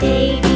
day.